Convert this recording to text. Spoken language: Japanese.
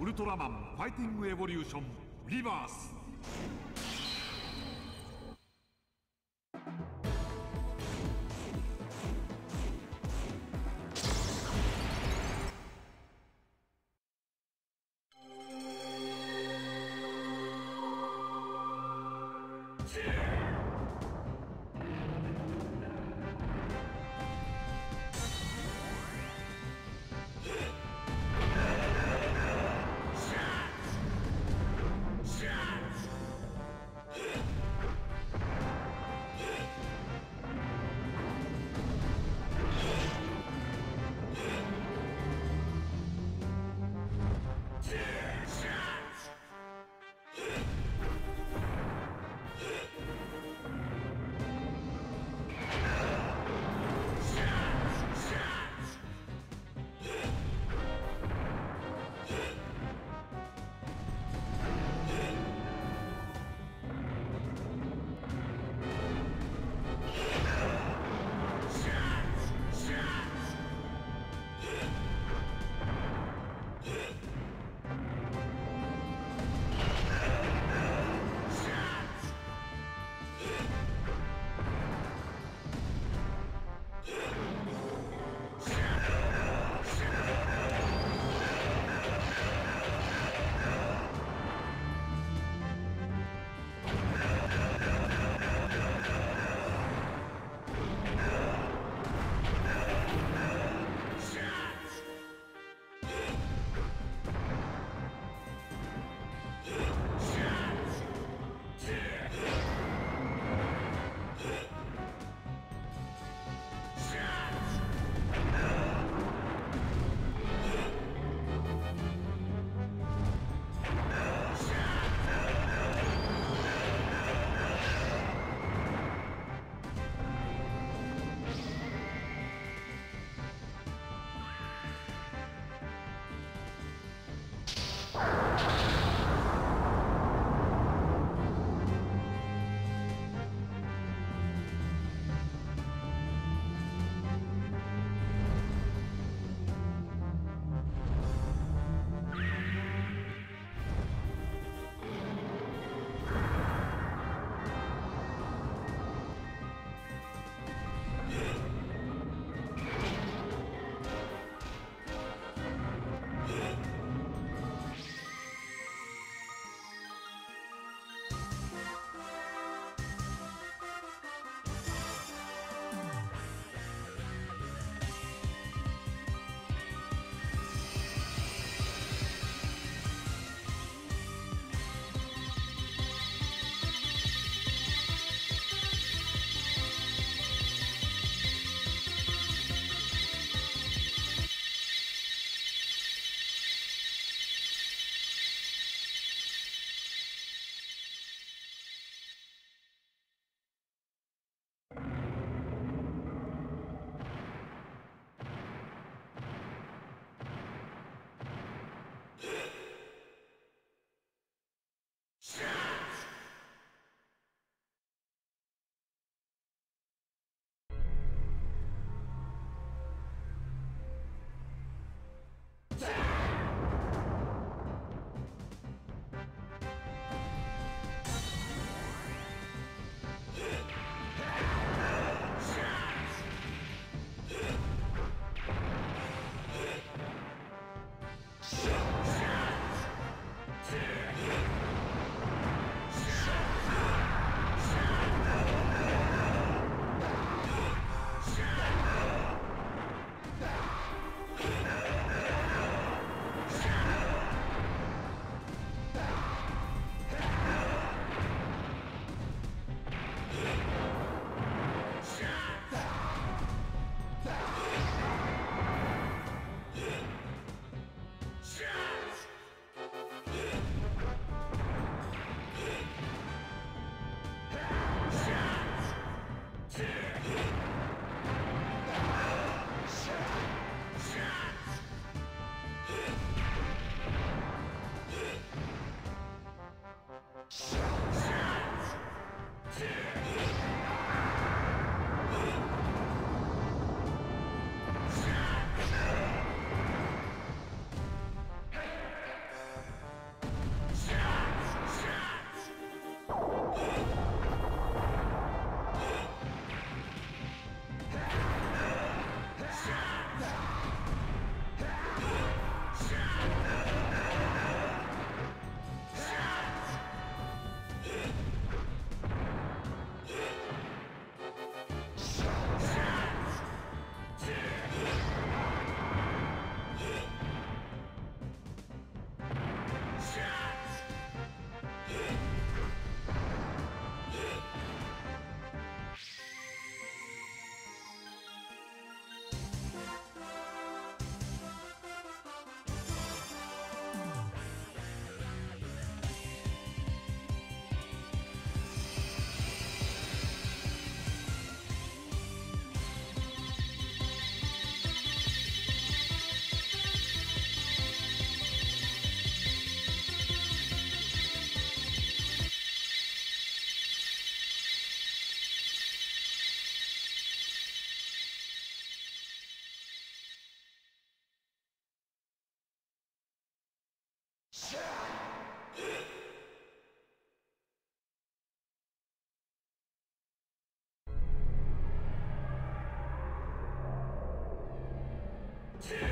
ウルトラマンファイティングエボリューションリバース。Two.